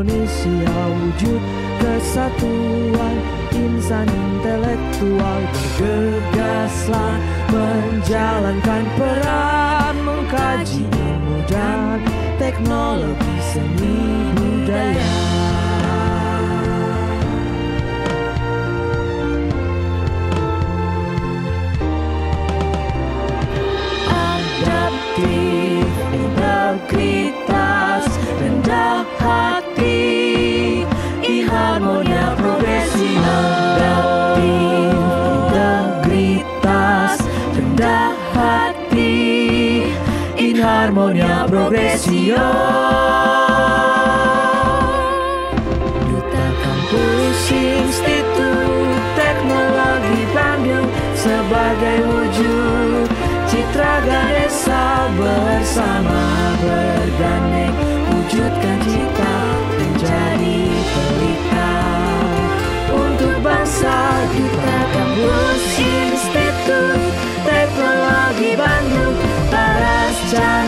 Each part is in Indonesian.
Indonesia wujud kesatuan insan intelektual bergegaslah menjalankan peran. Inharmonia progresio. Duta Kampus Institut Teknologi Bandung sebagai wujud citra Ganesha bersama bergandeng wujudkan cita menjadi pelita untuk bangsa Duta Kampus Institut Teknologi Bandung paras cantik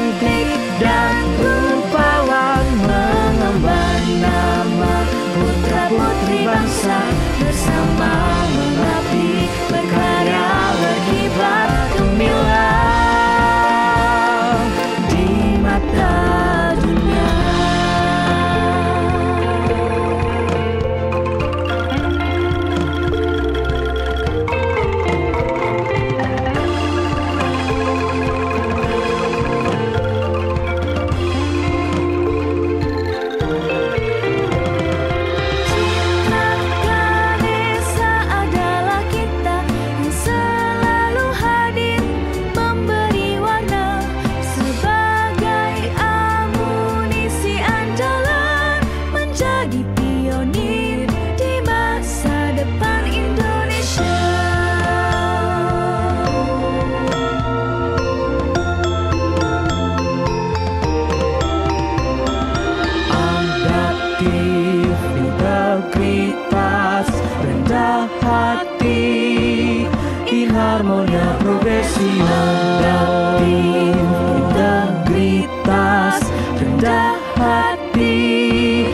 integritas, rendah hati, inharmonia progresi adaptif, integritas, rendah hati,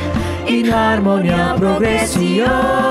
inharmonia progresio.